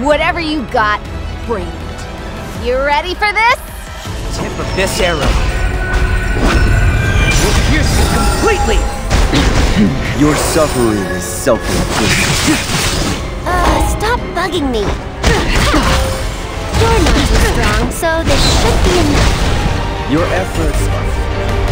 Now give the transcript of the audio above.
Whatever you got, bring it. You ready for this? Tip of this arrow will pierce you completely! Your suffering is self-inflicted. Uh, stop bugging me. You're not too strong, so this should be enough. Your efforts are